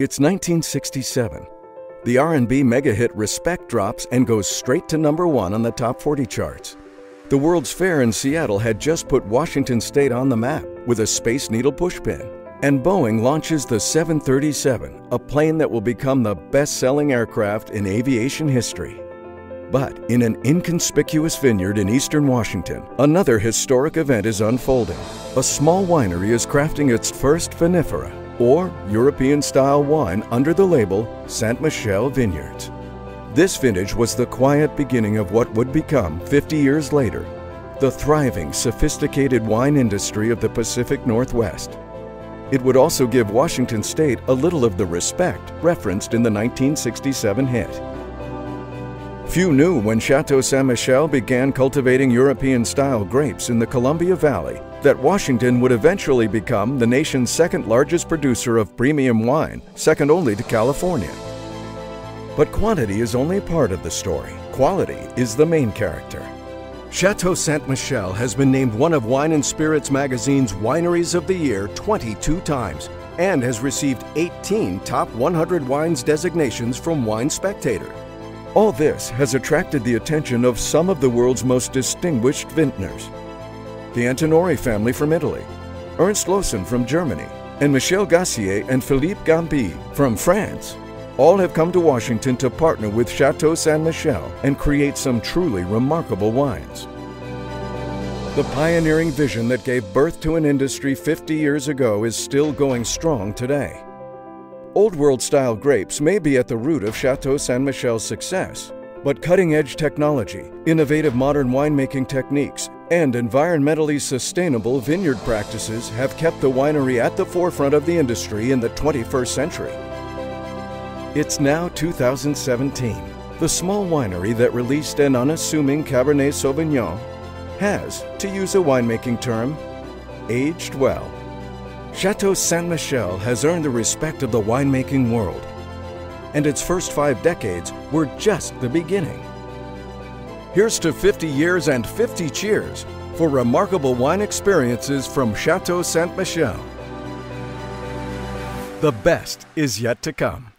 It's 1967. The R&B mega hit Respect drops and goes straight to number 1 on the top 40 charts. The World's Fair in Seattle had just put Washington state on the map with a Space Needle pushpin. And Boeing launches the 737, a plane that will become the best-selling aircraft in aviation history. But in an inconspicuous vineyard in eastern Washington, another historic event is unfolding. A small winery is crafting its first vinifera, or European style wine under the label Ste. Michelle Vineyards. This vintage was the quiet beginning of what would become, 50 years later, the thriving, sophisticated wine industry of the Pacific Northwest. It would also give Washington State a little of the respect referenced in the 1967 hit. Few knew when Chateau Ste. Michelle began cultivating European style grapes in the Columbia Valley that Washington would eventually become the nation's second largest producer of premium wine, second only to California. But quantity is only part of the story. Quality is the main character. Chateau Ste. Michelle has been named one of Wine and Spirits magazine's Wineries of the Year 22 times and has received 18 Top 100 Wines designations from Wine Spectator. All this has attracted the attention of some of the world's most distinguished vintners. The Antinori family from Italy, Ernst Loosen from Germany, and Michel Gassier and Philippe Cambie from France all have come to Washington to partner with Chateau Ste. Michelle and create some truly remarkable wines. The pioneering vision that gave birth to an industry 50 years ago is still going strong today. Old world style grapes may be at the root of Chateau Ste. Michelle's success, but cutting edge technology, innovative modern winemaking techniques, and environmentally sustainable vineyard practices have kept the winery at the forefront of the industry in the 21st century. It's now 2017. The small winery that released an unassuming Cabernet Sauvignon has, to use a winemaking term, aged well. Chateau Ste. Michelle has earned the respect of the winemaking world, and its first five decades were just the beginning. Here's to 50 years and 50 cheers for remarkable wine experiences from Chateau Ste. Michelle. The best is yet to come.